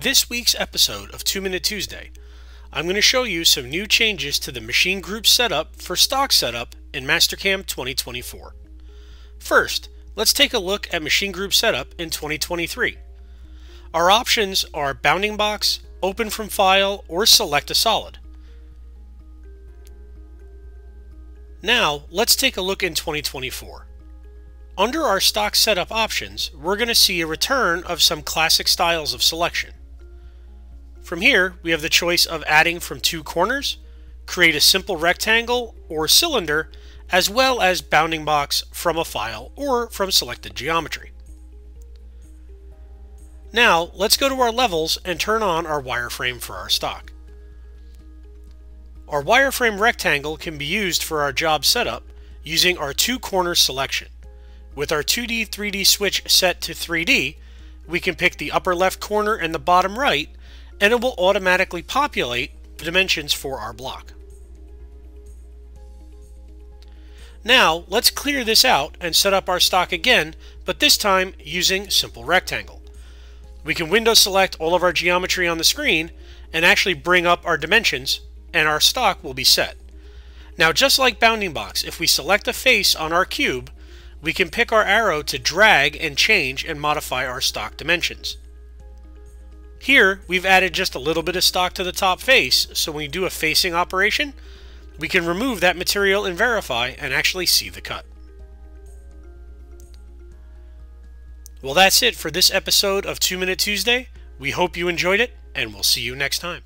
this week's episode of 2 Minute Tuesday, I'm going to show you some new changes to the machine group setup for stock setup in Mastercam 2024. First, let's take a look at machine group setup in 2023. Our options are bounding box, open from file, or select a solid. Now, let's take a look in 2024. Under our stock setup options, we're going to see a return of some classic styles of selection. From here, we have the choice of adding from two corners, create a simple rectangle or cylinder, as well as bounding box from a file or from selected geometry. Now, let's go to our levels and turn on our wireframe for our stock. Our wireframe rectangle can be used for our job setup using our two corner selection. With our 2D 3D switch set to 3D, we can pick the upper left corner and the bottom right, and it will automatically populate the dimensions for our block. Now, let's clear this out and set up our stock again, but this time using Simple Rectangle. We can window select all of our geometry on the screen and actually bring up our dimensions, and our stock will be set. Now, just like Bounding Box, if we select a face on our cube, we can pick our arrow to drag and change and modify our stock dimensions. Here, we've added just a little bit of stock to the top face, so when we do a facing operation, we can remove that material and Verify and actually see the cut. Well, that's it for this episode of 2 Minute Tuesday. We hope you enjoyed it, and we'll see you next time.